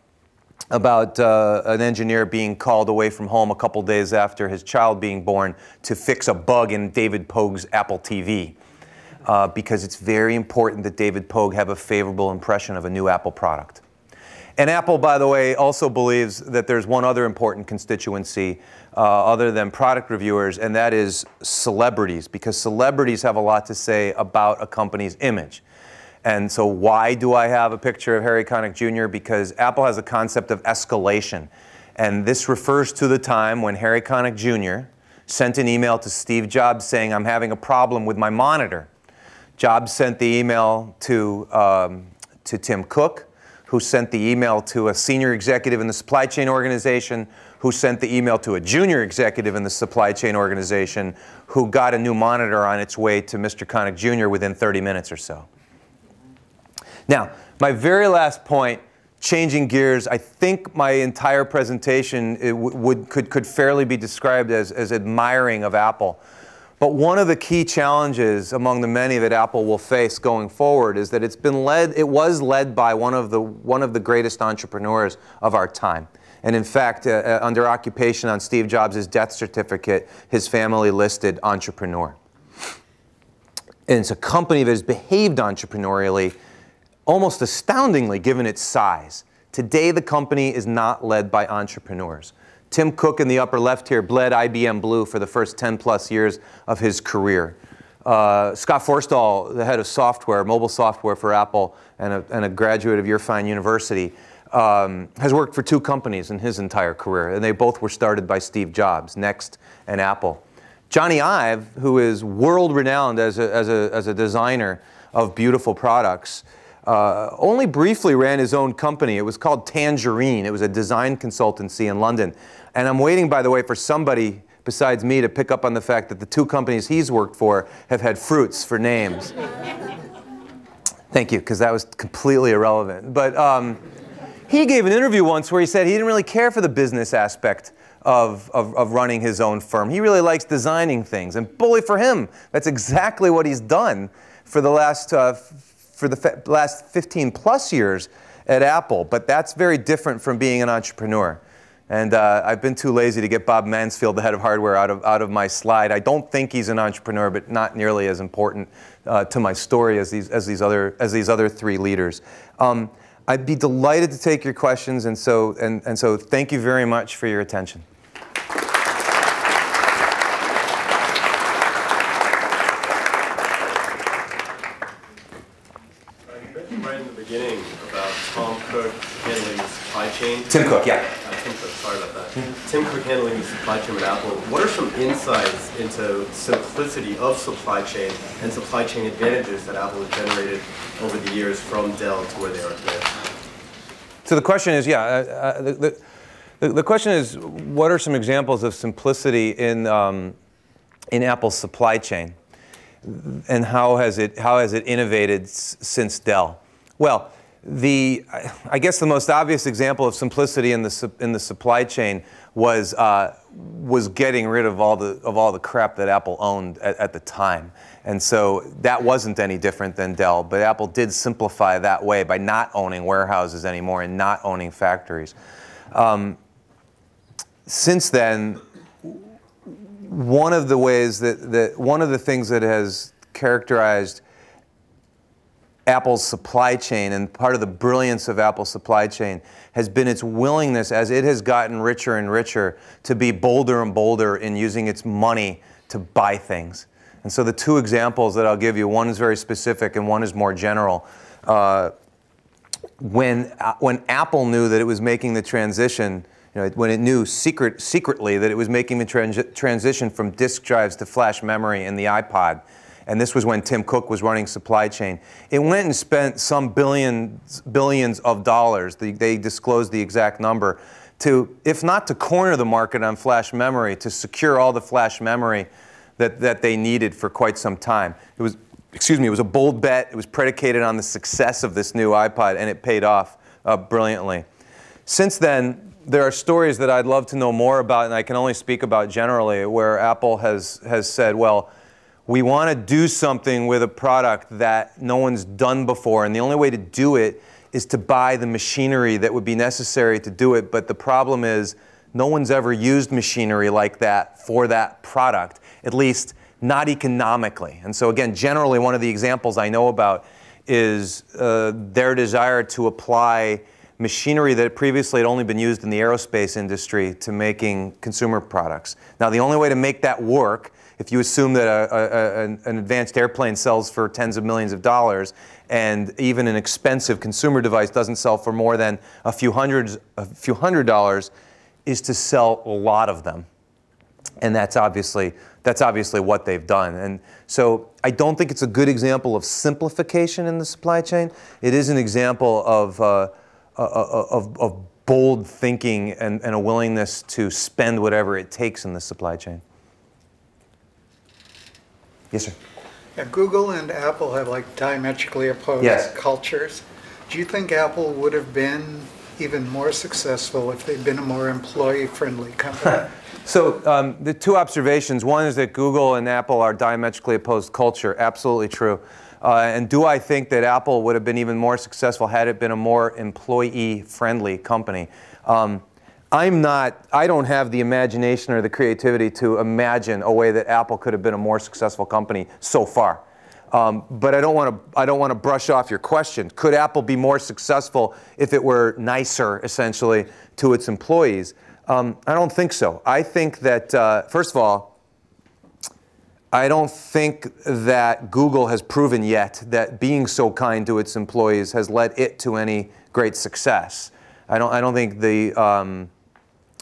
about uh, an engineer being called away from home a couple days after his child being born to fix a bug in David Pogue's Apple TV. Uh, because it's very important that David Pogue have a favorable impression of a new Apple product. And Apple, by the way, also believes that there's one other important constituency uh, other than product reviewers, and that is celebrities, because celebrities have a lot to say about a company's image. And so, why do I have a picture of Harry Connick Jr.? Because Apple has a concept of escalation. And this refers to the time when Harry Connick Jr. sent an email to Steve Jobs saying, I'm having a problem with my monitor. Jobs sent the email to, um, to Tim Cook who sent the email to a senior executive in the supply chain organization, who sent the email to a junior executive in the supply chain organization, who got a new monitor on its way to Mr. Connick Jr. within 30 minutes or so. Now, my very last point, changing gears, I think my entire presentation would, could, could fairly be described as, as admiring of Apple. But one of the key challenges among the many that Apple will face going forward is that it's been led, it was led by one of the, one of the greatest entrepreneurs of our time. And in fact, uh, uh under occupation on Steve Jobs' death certificate, his family listed entrepreneur. And it's a company that has behaved entrepreneurially almost astoundingly given its size. Today, the company is not led by entrepreneurs. Tim Cook in the upper left here bled IBM Blue for the first 10 plus years of his career. Uh, Scott Forstall, the head of software, mobile software for Apple, and a, and a graduate of Your Fine University, um, has worked for two companies in his entire career, and they both were started by Steve Jobs, Next and Apple. Jony Ive, who is world renowned as a, as a, as a designer of beautiful products, uh, only briefly ran his own company. It was called Tangerine. It was a design consultancy in London. And I'm waiting, by the way, for somebody besides me to pick up on the fact that the two companies he's worked for have had fruits for names. Thank you, because that was completely irrelevant. But um, he gave an interview once where he said he didn't really care for the business aspect of, of, of, running his own firm. He really likes designing things. And bully for him, that's exactly what he's done for the last, uh, for the last 15 plus years at Apple. But that's very different from being an entrepreneur. And uh, I've been too lazy to get Bob Mansfield, the head of hardware, out of, out of my slide. I don't think he's an entrepreneur, but not nearly as important uh, to my story as these, as these, other, as these other three leaders. Um, I'd be delighted to take your questions, and so, and, and so thank you very much for your attention. Right in the beginning about Tom Cook handling supply chain. Tim Cook, yeah. Tim Cook, sorry about that. Tim Cook handling the supply chain at Apple. What are some insights into simplicity of supply chain and supply chain advantages that Apple has generated over the years from Dell to where they are today? So the question is, yeah, uh, uh, the, the, the, question is, what are some examples of simplicity in, um, in Apple's supply chain? And how has it, how has it innovated s- since Dell? Well, the, I guess the most obvious example of simplicity in the, in the supply chain was, uh, was getting rid of all, the, of all the crap that Apple owned at, at, the time. And so that wasn't any different than Dell, but Apple did simplify that way by not owning warehouses anymore and not owning factories. Um, since then, one of the ways that, that one of the things that has characterized Apple's supply chain and part of the brilliance of Apple's supply chain has been its willingness as it has gotten richer and richer to be bolder and bolder in using its money to buy things. And so the two examples that I'll give you, one is very specific and one is more general. Uh, when, uh, when Apple knew that it was making the transition, you know, when it knew secret, secretly that it was making the trans transition from disk drives to flash memory in the iPod, and this was when Tim Cook was running supply chain. It went and spent some billions, billions of dollars, they, they disclosed the exact number, to, if not to corner the market on flash memory, to secure all the flash memory that, that they needed for quite some time. It was, excuse me, it was a bold bet. It was predicated on the success of this new iPod, and it paid off uh, brilliantly. Since then, there are stories that I'd love to know more about, and I can only speak about generally, where Apple has, has said, well, we want to do something with a product that no one's done before, and the only way to do it is to buy the machinery that would be necessary to do it. But the problem is, no one's ever used machinery like that for that product, at least not economically. And so, again, generally, one of the examples I know about is uh, their desire to apply machinery that previously had only been used in the aerospace industry to making consumer products. Now, the only way to make that work if you assume that a, a, an advanced airplane sells for tens of millions of dollars and even an expensive consumer device doesn't sell for more than a few hundreds, a few hundred dollars, is to sell a lot of them. And that's obviously, that's obviously what they've done. And so I don't think it's a good example of simplification in the supply chain. It is an example of, uh of, of bold thinking and, and a willingness to spend whatever it takes in the supply chain. Yes, sir. Yeah, Google and Apple have like diametrically opposed yes. cultures. Do you think Apple would have been even more successful if they'd been a more employee-friendly company? so um, the two observations. One is that Google and Apple are diametrically opposed culture. Absolutely true. Uh, and do I think that Apple would have been even more successful had it been a more employee-friendly company? Um, I'm not, I don't have the imagination or the creativity to imagine a way that Apple could have been a more successful company so far. Um, but I don't want to, I don't want to brush off your question. Could Apple be more successful if it were nicer, essentially, to its employees? Um, I don't think so. I think that, uh, first of all, I don't think that Google has proven yet that being so kind to its employees has led it to any great success. I don't, I don't think the, um,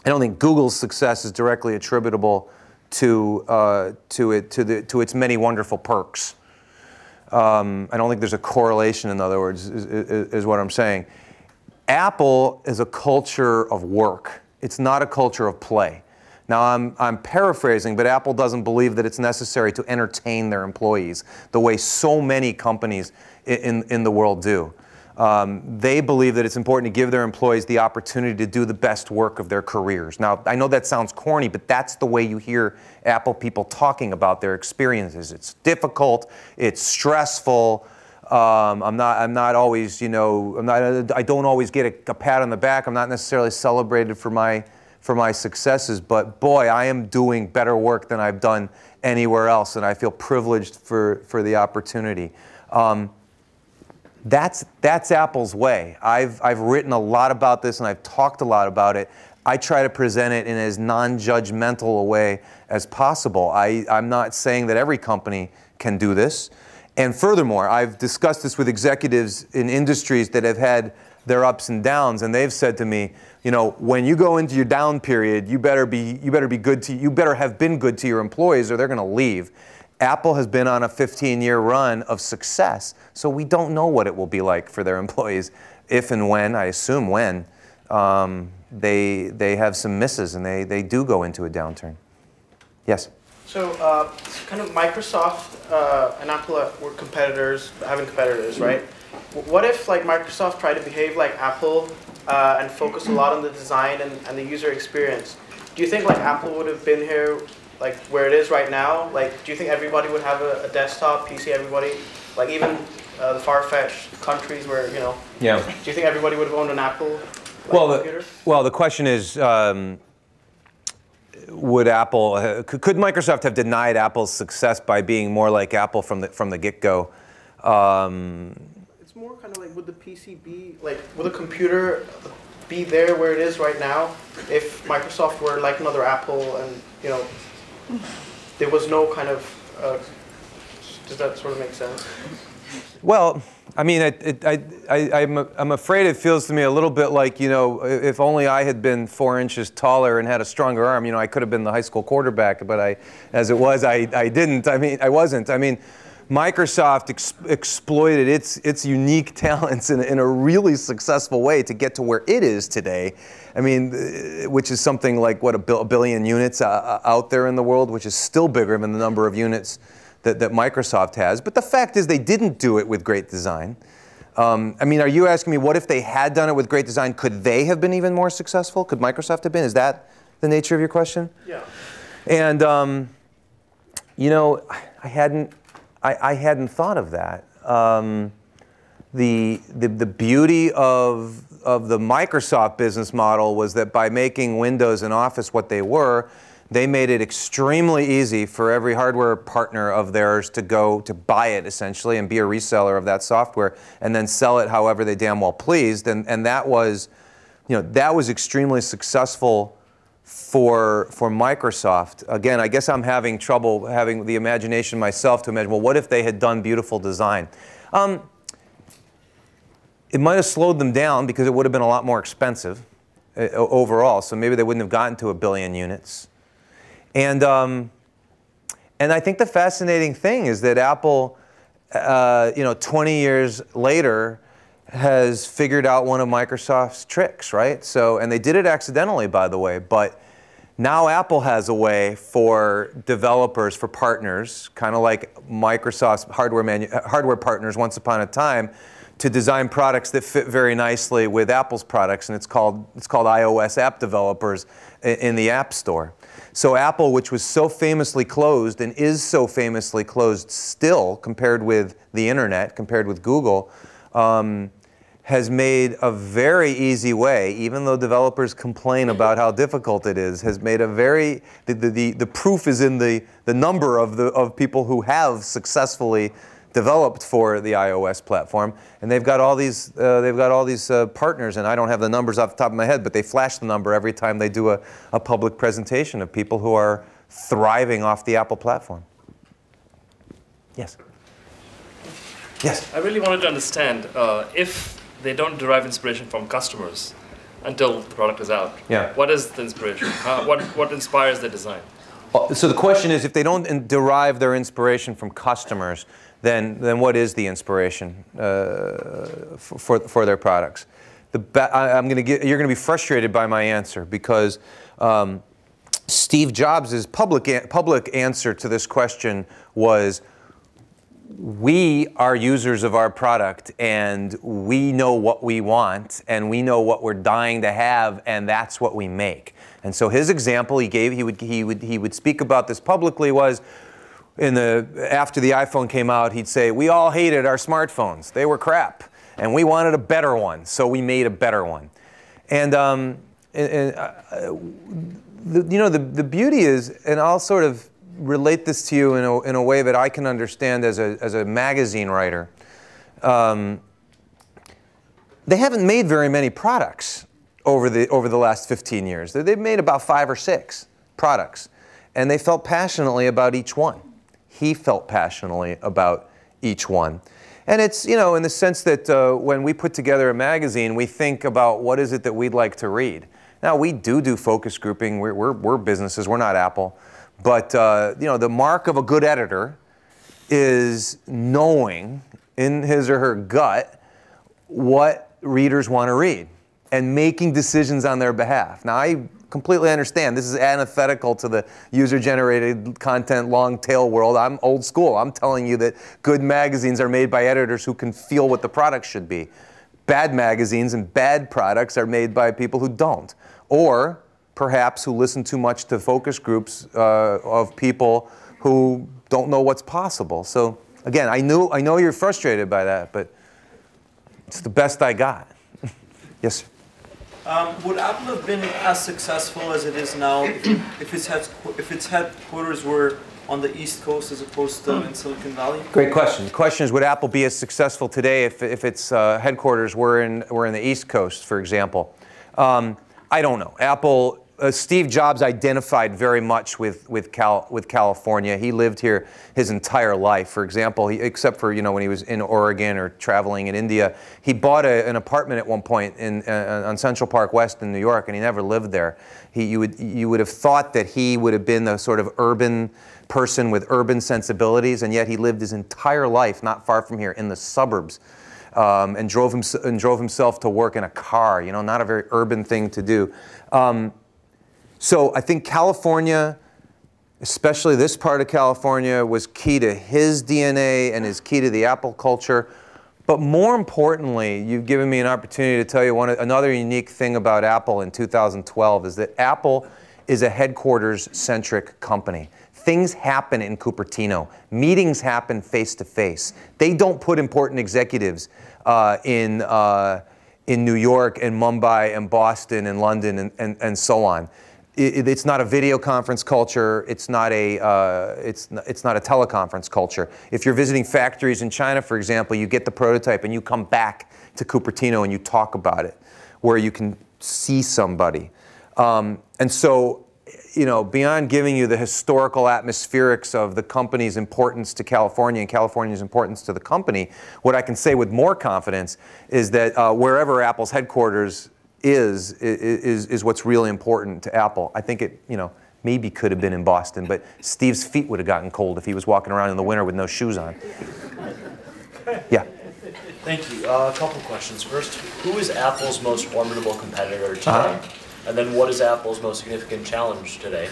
I don't think Google's success is directly attributable to, uh, to, it, to, the, to its many wonderful perks. Um, I don't think there's a correlation, in other words, is, is, is, what I'm saying. Apple is a culture of work. It's not a culture of play. Now, I'm, I'm paraphrasing, but Apple doesn't believe that it's necessary to entertain their employees the way so many companies in, in the world do. Um, they believe that it's important to give their employees the opportunity to do the best work of their careers. Now, I know that sounds corny, but that's the way you hear Apple people talking about their experiences. It's difficult, it's stressful. Um, I'm not. I'm not always. You know. I'm not. I don't always get a, a pat on the back. I'm not necessarily celebrated for my for my successes. But boy, I am doing better work than I've done anywhere else, and I feel privileged for for the opportunity. Um, that's, that's Apple's way. I've, I've written a lot about this and I've talked a lot about it. I try to present it in as non judgmental a way as possible. I, I'm not saying that every company can do this. And furthermore, I've discussed this with executives in industries that have had their ups and downs, and they've said to me, you know, when you go into your down period, you better be, you better be good to, you better have been good to your employees or they're going to leave. Apple has been on a 15 year run of success, so we don't know what it will be like for their employees if and when, I assume when, um, they, they have some misses and they, they do go into a downturn. Yes? So, uh, kind of Microsoft uh, and Apple were competitors, having competitors, right? What if like Microsoft tried to behave like Apple uh, and focus a lot on the design and, and the user experience? Do you think like Apple would have been here like where it is right now? Like, do you think everybody would have a, a desktop PC? Everybody, like even uh, the far-fetched countries where you know. Yeah. Do you think everybody would have owned an Apple? Like, Well, the, well, the question is, um, would Apple, uh, could, Microsoft have denied Apple's success by being more like Apple from the from the get-go? Um, It's more kind of like would the PC be like would the computer be there where it is right now if Microsoft were like another Apple and you know there was no kind of uh, does that sort of make sense? Well, I mean, it, it, I, I, I'm, I'm afraid it feels to me a little bit like, you know, if only I had been four inches taller and had a stronger arm, you know, I could have been the high school quarterback, but I, as it was, I, I didn't. I mean, I wasn't. I mean, Microsoft ex- exploited its, its unique talents in, a- in a really successful way to get to where it is today. I mean, uh, which is something like, what, a, bil- a billion units uh, out there in the world, which is still bigger than the number of units that, that Microsoft has. But the fact is, they didn't do it with great design. Um, I mean, are you asking me what if they had done it with great design? Could they have been even more successful? Could Microsoft have been? Is that the nature of your question? Yeah. And um, you know, I hadn't, I, I hadn't thought of that. Um, the, the the beauty of of the Microsoft business model was that by making Windows and Office what they were, they made it extremely easy for every hardware partner of theirs to go to buy it essentially and be a reseller of that software and then sell it however they damn well pleased. And and that was, you know, that was extremely successful for for Microsoft. Again, I guess I'm having trouble having the imagination myself to imagine. Well, what if they had done beautiful design? Um, it might have slowed them down because it would have been a lot more expensive uh, overall. So maybe they wouldn't have gotten to a billion units. And um, and I think the fascinating thing is that Apple, uh, you know, 20 years later, has figured out one of Microsoft's tricks, right? So, and they did it accidentally, by the way, but now Apple has a way for developers, for partners, kind of like Microsoft's hardware, manu- hardware partners once upon a time, to design products that fit very nicely with Apple's products, and it's called, it's called iOS app developers in the App Store. So Apple, which was so famously closed and is so famously closed still compared with the internet, compared with Google, um, has made a very easy way, even though developers complain about how difficult it is, has made a very, the, the, the, the proof is in the, the number of, the, of people who have successfully developed for the iOS platform, and they've got all these uh, they've got all these uh, partners, and I don't have the numbers off the top of my head, but they flash the number every time they do a, a public presentation of people who are thriving off the Apple platform. Yes. Yes. I really wanted to understand uh, if they don't derive inspiration from customers until the product is out. Yeah. What is the inspiration? Uh, what what inspires the design? Uh, So the question is, if they don't derive their inspiration from customers, then then what is the inspiration uh, for, for for their products? The ba- I, I'm going to get you're going to be frustrated by my answer because um, Steve Jobs' public a- public answer to this question was. We are users of our product and we know what we want and we know what we're dying to have and that's what we make. And so his example he gave, he would, he would, he would speak about this publicly was in the, after the iPhone came out, he'd say, we all hated our smartphones. They were crap and we wanted a better one, so we made a better one. And, um, and, and uh, the, you know, the, the beauty is, and I'll sort of relate this to you in a, in a way that I can understand as a, as a magazine writer. Um, they haven't made very many products over the, over the last 15 years. They- They've made about five or six products, and they felt passionately about each one. He felt passionately about each one. And it's, you know, in the sense that uh, when we put together a magazine, we think about what is it that we'd like to read. Now, we do do focus grouping. We're, we're, we're businesses, we're not Apple. But, uh, you know, the mark of a good editor is knowing in his or her gut what readers want to read and making decisions on their behalf. Now, I, completely understand. This is antithetical to the user-generated content long tail world. I'm old school. I'm telling you that good magazines are made by editors who can feel what the product should be. Bad magazines and bad products are made by people who don't, or perhaps who listen too much to focus groups uh, of people who don't know what's possible. So again, I knew I know you're frustrated by that, but it's the best I got. yes. Um, would Apple have been as successful as it is now if its, head, if its headquarters were on the East Coast as opposed to in Silicon Valley? Great question. The question is, would Apple be as successful today if, if its uh, headquarters were in, were in the East Coast, for example? Um, I don't know. Apple uh, Steve Jobs identified very much with with, Cal, with California. He lived here his entire life. For example, he, except for you know when he was in Oregon or traveling in India, he bought a, an apartment at one point in uh, on Central Park West in New York, and he never lived there. He, you would you would have thought that he would have been the sort of urban person with urban sensibilities, and yet he lived his entire life not far from here in the suburbs. Um, and drove him, and drove himself to work in a car. You know, not a very urban thing to do. Um, so I think California, especially this part of California, was key to his DNA and is key to the Apple culture. But more importantly, you've given me an opportunity to tell you one another unique thing about Apple in 2012 is that Apple is a headquarters-centric company. Things happen in Cupertino. Meetings happen face to face. They don't put important executives uh, in, uh, in New York and Mumbai and Boston and London and, and, and so on it, it's not a video conference culture. It's not a uh, it's it's not a teleconference culture. If you're visiting factories in China, for example, you get the prototype and you come back to Cupertino and you talk about it, where you can see somebody. Um, and so, you know, beyond giving you the historical atmospherics of the company's importance to California and California's importance to the company, what I can say with more confidence is that uh, wherever Apple's headquarters is, is, is what's really important to Apple. I think it, you know, maybe could have been in Boston, but Steve's feet would have gotten cold if he was walking around in the winter with no shoes on. Yeah. Thank you. Uh, a couple questions. First, who is Apple's most formidable competitor today? Uh-huh. And then what is Apple's most significant challenge today?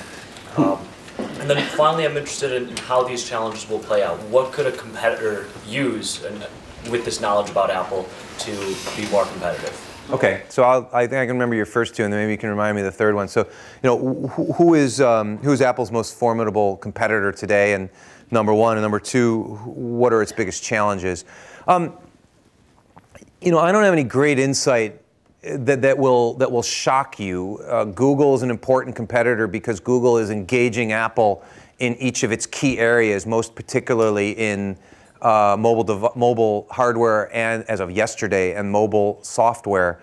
Um, and then finally, I'm interested in how these challenges will play out. What could a competitor use and, with this knowledge about Apple to be more competitive? Okay, so I'll, i think I can remember your first two, and then maybe you can remind me of the third one. So, you know, who, is um, who is Apple's most formidable competitor today? And number one, and number two, what are its biggest challenges? Um, you know, I don't have any great insight that, that will that will shock you. Uh, Google is an important competitor because Google is engaging Apple in each of its key areas, most particularly in uh, mobile, mobile hardware and as of yesterday and mobile software.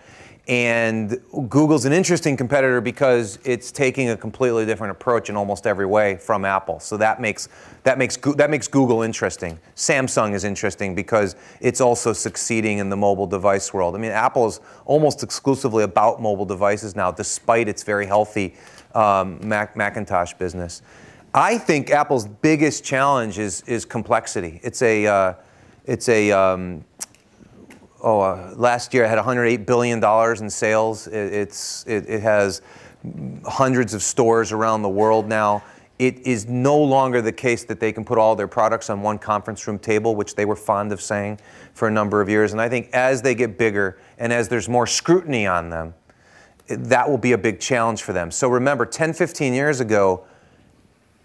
And Google's an interesting competitor because it's taking a completely different approach in almost every way from Apple. So that makes that makes that makes Google interesting. Samsung is interesting because it's also succeeding in the mobile device world. I mean, Apple is almost exclusively about mobile devices now, despite its very healthy um, Mac, Macintosh business. I think Apple's biggest challenge is, is complexity. It's a, uh, it's a um, oh, uh, last year it had $108 billion in sales. It, it's, it, it has hundreds of stores around the world now. It is no longer the case that they can put all their products on one conference room table, which they were fond of saying for a number of years. And I think as they get bigger and as there's more scrutiny on them, that will be a big challenge for them. So remember, 10, 15 years ago,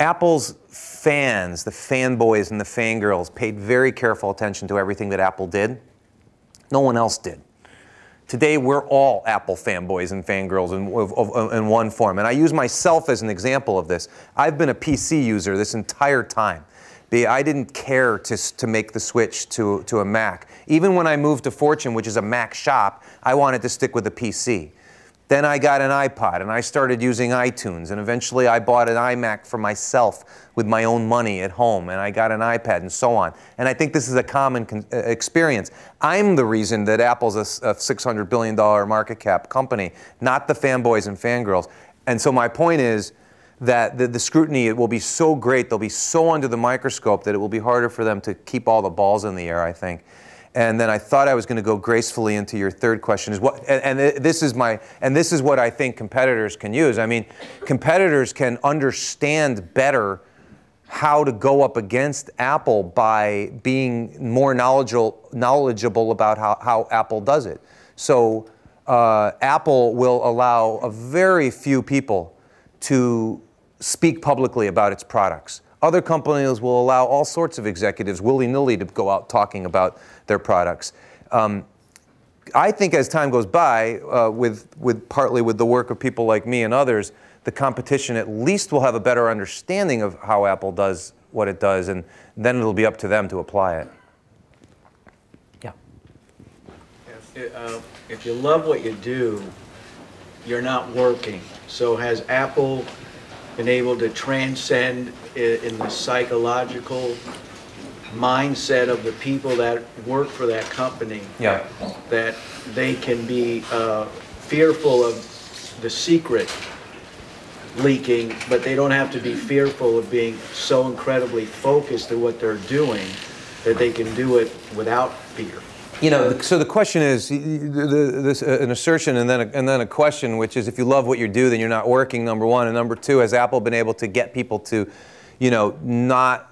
Apple's fans, the fanboys and the fangirls, paid very careful attention to everything that Apple did. No one else did. Today, we're all Apple fanboys and fangirls in, in, one form. And I use myself as an example of this. I've been a PC user this entire time. I didn't care to, to make the switch to, to a Mac. Even when I moved to Fortune, which is a Mac shop, I wanted to stick with a PC. Then I got an iPod and I started using iTunes. And eventually I bought an iMac for myself with my own money at home. And I got an iPad and so on. And I think this is a common uh, experience. I'm the reason that Apple's a, a $600 billion market cap company, not the fanboys and fangirls. And so my point is, that the, the, scrutiny it will be so great, they'll be so under the microscope that it will be harder for them to keep all the balls in the air, I think. And then I thought I was going to go gracefully into your third question. Is what, and, and this is my, and this is what I think competitors can use. I mean, competitors can understand better how to go up against Apple by being more knowledgeable, knowledgeable about how, how Apple does it. So uh, Apple will allow a very few people to speak publicly about its products. Other companies will allow all sorts of executives willy nilly to go out talking about their products. Um, I think as time goes by, uh, with, with partly with the work of people like me and others, the competition at least will have a better understanding of how Apple does what it does, and then it'll be up to them to apply it. Yeah. If, uh, if you love what you do, you're not working. So has Apple been able to transcend i- in the psychological mindset of the people that work for that company? Yeah. That they can be uh, fearful of the secret leaking, but they don't have to be fearful of being so incredibly focused on what they're doing that they can do it without fear. You know, so the question is y- y- the, this, uh, an assertion and then a, and then a question, which is if you love what you do, then you're not working. Number one, and number two, has Apple been able to get people to, you know, not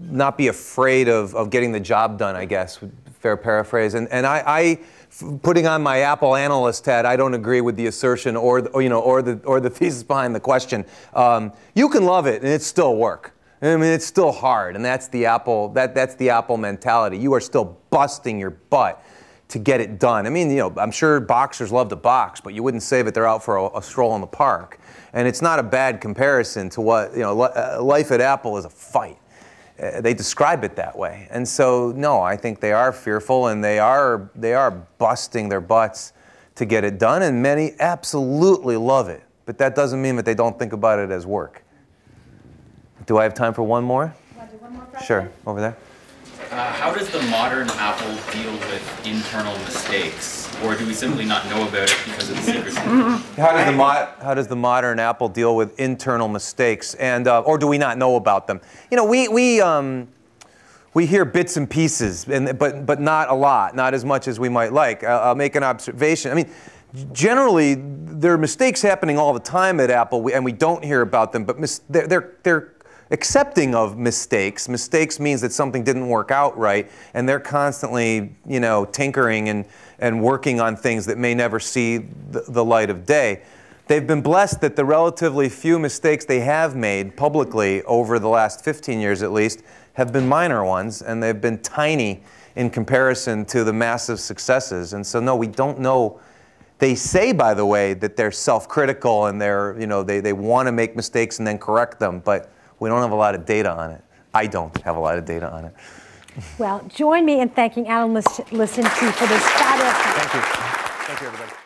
not be afraid of, of getting the job done? I guess fair paraphrase. And and I. I Putting on my Apple analyst hat, I don't agree with the assertion or, the, or you know or the or the thesis behind the question. Um, you can love it and it still work. I mean, it's still hard, and that's the Apple. That that's the Apple mentality. You are still busting your butt to get it done. I mean, you know, I'm sure boxers love to box, but you wouldn't say that they're out for a, a stroll in the park. And it's not a bad comparison to what you know. uh, Life at Apple is a fight. Uh, they describe it that way, and so no, I think they are fearful, and they are they are busting their butts to get it done, and many absolutely love it. But that doesn't mean that they don't think about it as work. Do I have time for one more? Sure, over there. Uh, how does the modern Apple deal with internal mistakes? Or do we simply not know about it because of the secrecy? How does the mo- how does the modern Apple deal with internal mistakes, and uh, or do we not know about them? You know, we we um, we hear bits and pieces, and but but not a lot, not as much as we might like. I'll, I'll make an observation. I mean, generally there are mistakes happening all the time at Apple, and we don't hear about them. But mis- they're, they're they're accepting of mistakes. Mistakes means that something didn't work out right, and they're constantly you know tinkering and and working on things that may never see the, the light of day. They've been blessed that the relatively few mistakes they have made publicly over the last 15 years at least have been minor ones, and they've been tiny in comparison to the massive successes. And so, no, we don't know. They say, by the way, that they're self-critical and they're, you know, they, they want to make mistakes and then correct them, but we don't have a lot of data on it. I don't have a lot of data on it. Well, join me in thanking Alan Listen Lashinsky for this fabulous. Thank you. Thank you, everybody.